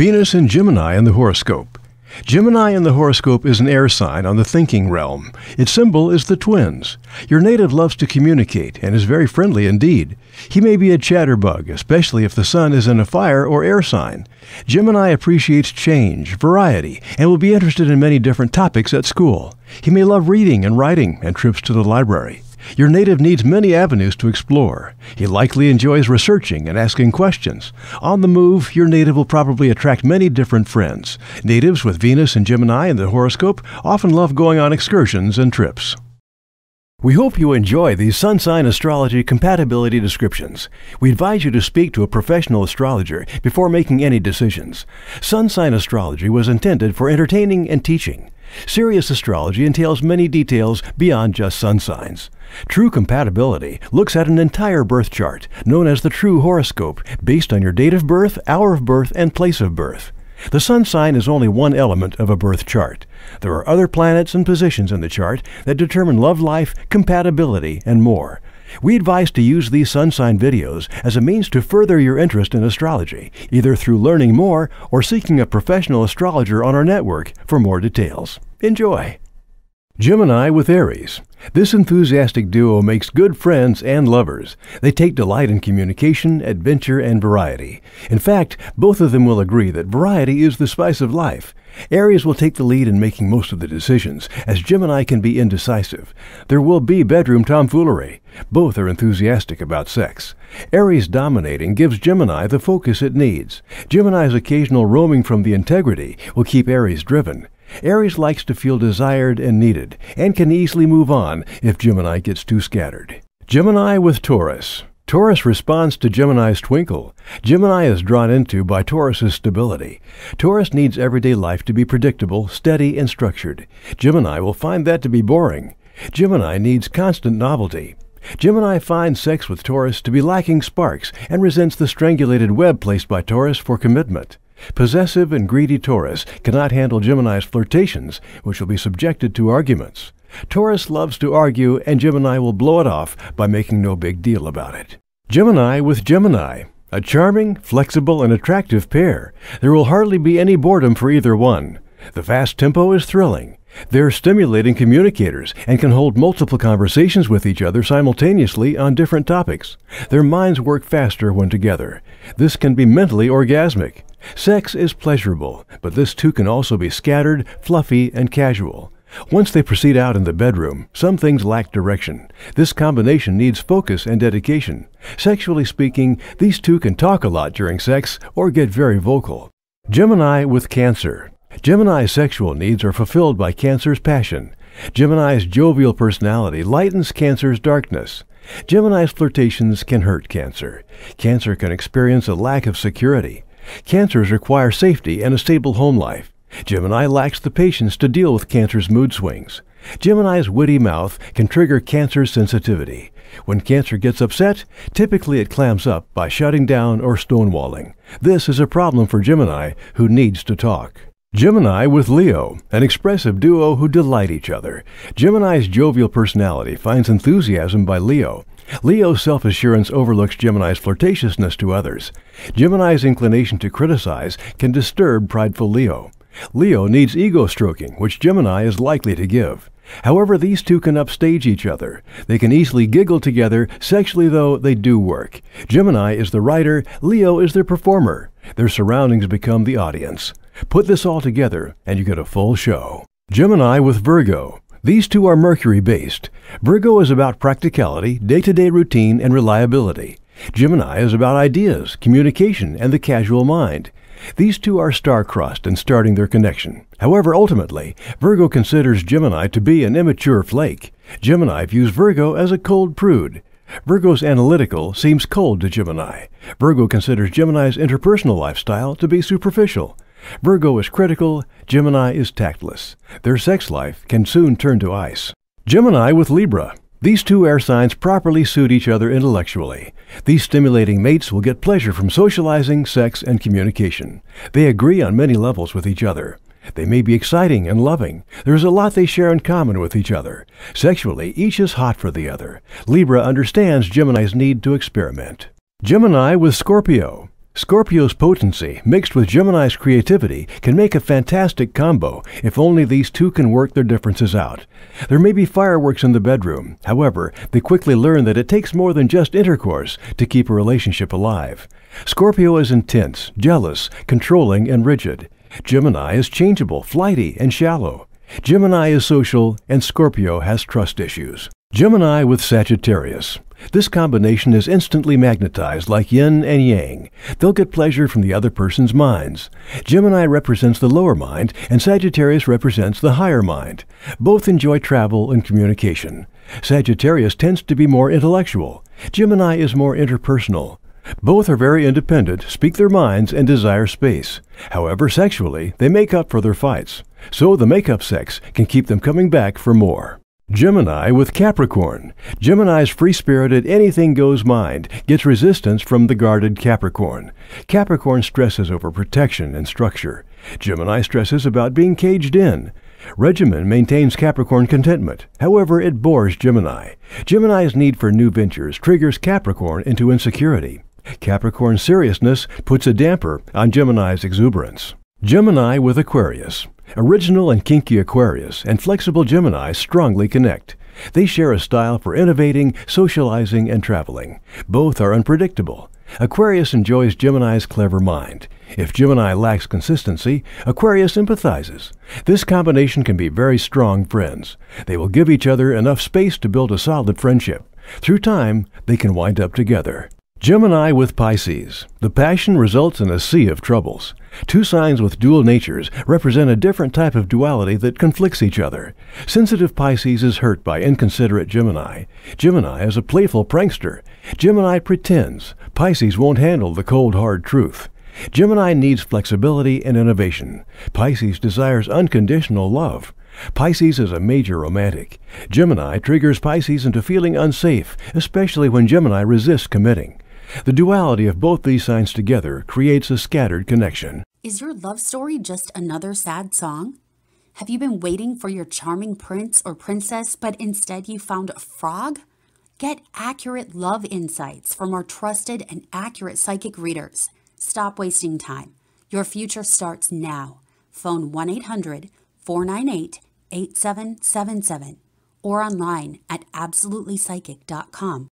Venus and Gemini in the horoscope. Gemini in the horoscope is an air sign on the thinking realm. Its symbol is the twins. Your native loves to communicate and is very friendly indeed. He may be a chatterbug, especially if the sun is in a fire or air sign. Gemini appreciates change, variety, and will be interested in many different topics at school. He may love reading and writing and trips to the library. Your native needs many avenues to explore. He likely enjoys researching and asking questions. On the move, your native will probably attract many different friends. Natives with Venus and Gemini in the horoscope often love going on excursions and trips. We hope you enjoy these sun sign astrology compatibility descriptions. We advise you to speak to a professional astrologer before making any decisions. Sun sign astrology was intended for entertaining and teaching. Serious astrology entails many details beyond just sun signs. True compatibility looks at an entire birth chart, known as the true horoscope, based on your date of birth, hour of birth, and place of birth. The sun sign is only one element of a birth chart. There are other planets and positions in the chart that determine love life, compatibility, and more. We advise to use these sun sign videos as a means to further your interest in astrology, either through learning more or seeking a professional astrologer on our network for more details. Enjoy! Gemini with Aries. This enthusiastic duo makes good friends and lovers. They take delight in communication, adventure, and variety. In fact, both of them will agree that variety is the spice of life. Aries will take the lead in making most of the decisions, as Gemini can be indecisive. There will be bedroom tomfoolery. Both are enthusiastic about sex. Aries dominating gives Gemini the focus it needs. Gemini's occasional roaming from the integrity will keep Aries driven. Aries likes to feel desired and needed, and can easily move on if Gemini gets too scattered. Gemini with Taurus. Taurus responds to Gemini's twinkle. Gemini is drawn into by Taurus's stability. Taurus needs everyday life to be predictable, steady, and structured. Gemini will find that to be boring. Gemini needs constant novelty. Gemini finds sex with Taurus to be lacking sparks and resents the strangulated web placed by Taurus for commitment. Possessive and greedy Taurus cannot handle Gemini's flirtations, which will be subjected to arguments. Taurus loves to argue, and Gemini will blow it off by making no big deal about it. Gemini with Gemini. A charming, flexible, and attractive pair. There will hardly be any boredom for either one. The fast tempo is thrilling. They're stimulating communicators and can hold multiple conversations with each other simultaneously on different topics. Their minds work faster when together. This can be mentally orgasmic. Sex is pleasurable, but this too can also be scattered, fluffy, and casual. Once they proceed out in the bedroom, some things lack direction. This combination needs focus and dedication. Sexually speaking, these two can talk a lot during sex or get very vocal. Gemini with Cancer. Gemini's sexual needs are fulfilled by Cancer's passion. Gemini's jovial personality lightens Cancer's darkness. Gemini's flirtations can hurt Cancer. Cancer can experience a lack of security. Cancers require safety and a stable home life. Gemini lacks the patience to deal with Cancer's mood swings. Gemini's witty mouth can trigger Cancer's sensitivity. When Cancer gets upset, typically it clams up by shutting down or stonewalling. This is a problem for Gemini, who needs to talk. Gemini with Leo, an expressive duo who delight each other. Gemini's jovial personality finds enthusiasm by Leo. Leo's self assurance overlooks Gemini's flirtatiousness to others. Gemini's inclination to criticize can disturb prideful Leo. Leo needs ego stroking, which Gemini is likely to give. However, these two can upstage each other. They can easily giggle together, sexually though they do work. Gemini is the writer, Leo is the performer. Their surroundings become the audience. Put this all together, and you get a full show. Gemini with Virgo. These two are Mercury based. Virgo is about practicality, day to day routine, and reliability. Gemini is about ideas, communication, and the casual mind. These two are star-crossed and starting their connection. However, ultimately, Virgo considers Gemini to be an immature flake. Gemini views Virgo as a cold prude. Virgo's analytical seems cold to Gemini. Virgo considers Gemini's interpersonal lifestyle to be superficial. Virgo is critical, Gemini is tactless. Their sex life can soon turn to ice. Gemini with Libra. These two air signs properly suit each other intellectually. These stimulating mates will get pleasure from socializing, sex, and communication. They agree on many levels with each other. They may be exciting and loving. There is a lot they share in common with each other. Sexually, each is hot for the other. Libra understands Gemini's need to experiment. Gemini with Scorpio. Scorpio's potency, mixed with Gemini's creativity, can make a fantastic combo if only these two can work their differences out. There may be fireworks in the bedroom. However, they quickly learn that it takes more than just intercourse to keep a relationship alive. Scorpio is intense, jealous, controlling, and rigid. Gemini is changeable, flighty, and shallow. Gemini is social, and Scorpio has trust issues. Gemini with Sagittarius. This combination is instantly magnetized like yin and yang. They'll get pleasure from the other person's minds. Gemini represents the lower mind, and Sagittarius represents the higher mind. Both enjoy travel and communication. Sagittarius tends to be more intellectual. Gemini is more interpersonal. Both are very independent, speak their minds, and desire space. However, sexually, they make up for their fights. So the make-up sex can keep them coming back for more. Gemini with Capricorn. Gemini's free-spirited, anything-goes mind gets resistance from the guarded Capricorn. Capricorn stresses over protection and structure. Gemini stresses about being caged in. Regimen maintains Capricorn contentment. However, it bores Gemini. Gemini's need for new ventures triggers Capricorn into insecurity. Capricorn's seriousness puts a damper on Gemini's exuberance. Gemini with Aquarius. Original and kinky Aquarius and flexible Gemini strongly connect. They share a style for innovating, socializing, and traveling. Both are unpredictable. Aquarius enjoys Gemini's clever mind. If Gemini lacks consistency, Aquarius empathizes. This combination can be very strong friends. They will give each other enough space to build a solid friendship. Through time, they can wind up together. Gemini with Pisces. The passion results in a sea of troubles. Two signs with dual natures represent a different type of duality that conflicts each other. Sensitive Pisces is hurt by inconsiderate Gemini. Gemini is a playful prankster. Gemini pretends. Pisces won't handle the cold, hard truth. Gemini needs flexibility and innovation. Pisces desires unconditional love. Pisces is a major romantic. Gemini triggers Pisces into feeling unsafe, especially when Gemini resists committing. The duality of both these signs together creates a scattered connection. Is your love story just another sad song? Have you been waiting for your charming prince or princess, but instead you found a frog? Get accurate love insights from our trusted and accurate psychic readers. Stop wasting time. Your future starts now. Phone 1 800 498 8777 or online at absolutelypsychic.com.